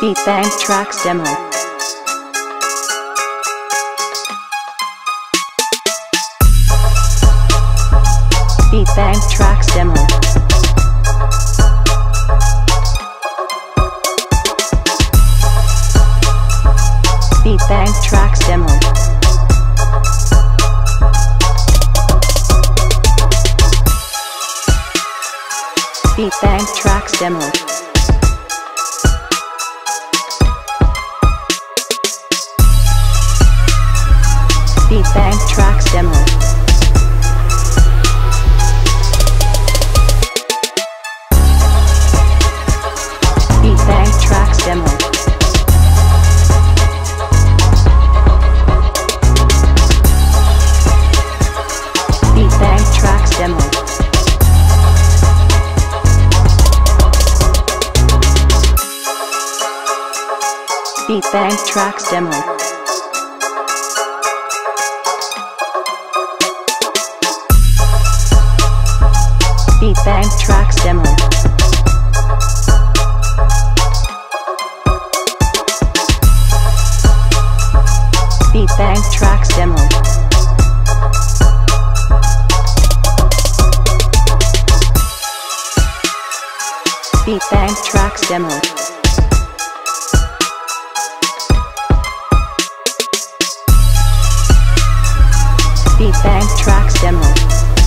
Beat Bank Tracks Demo. Beat Bank Tracks Demo. Beat Bank Tracks Demo. Beat Bank Tracks Demo. Beat Bank Tracks Demo. Beat Tracks Demo. Tracks Demo. Tracks Demo. Beat Bank Tracks Demo. Beat Bank Tracks Demo. Beat Bank Tracks Demo. Beat Bank Tracks Demo.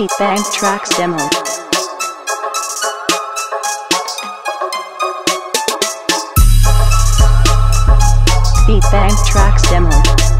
Beat Bank Tracks Demo. Beat Bank Tracks Demo.